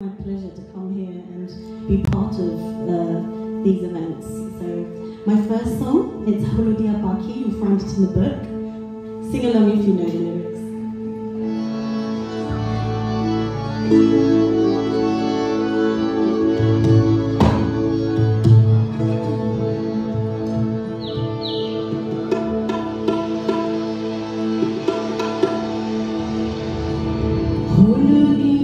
My pleasure to come here and be part of uh, these events. So my first song it's "Holo Baki, you find it in the book. Sing along if you know the lyrics. Holudia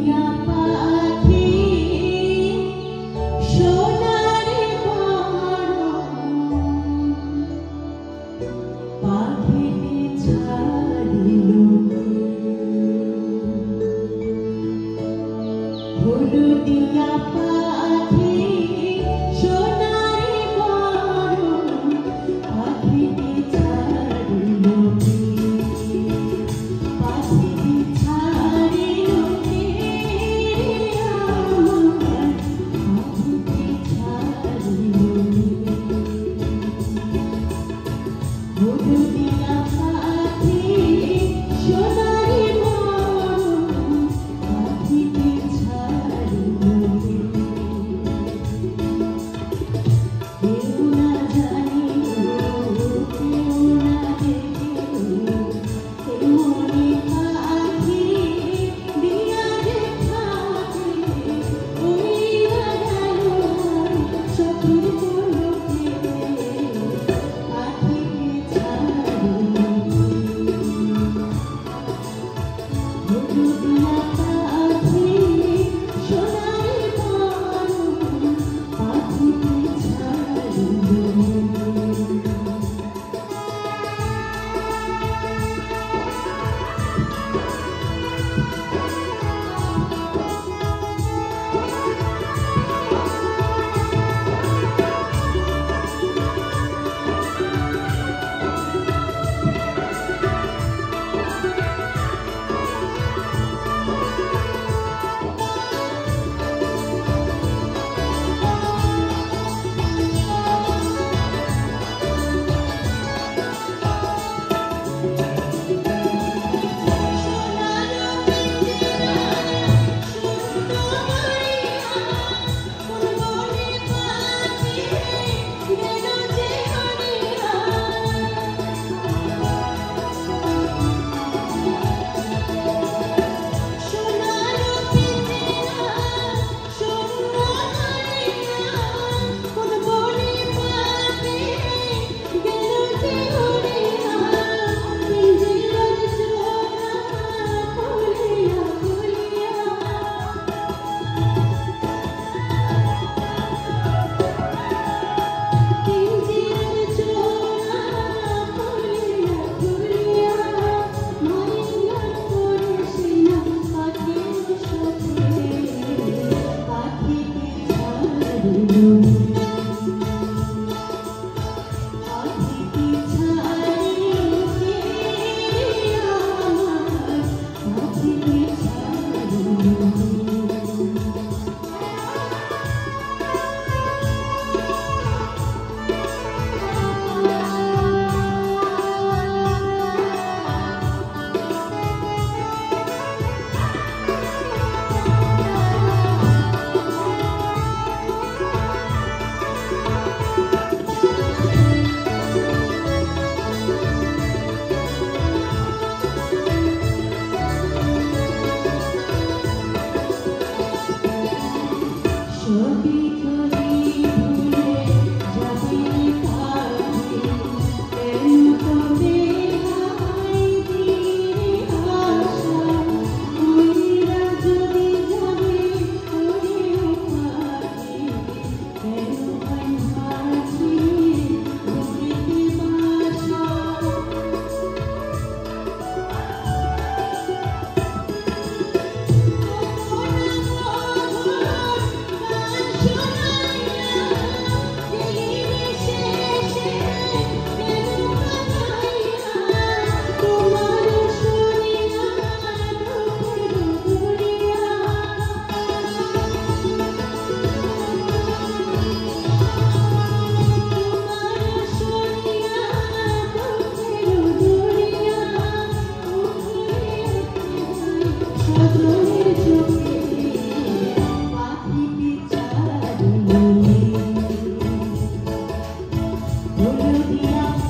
Will you be?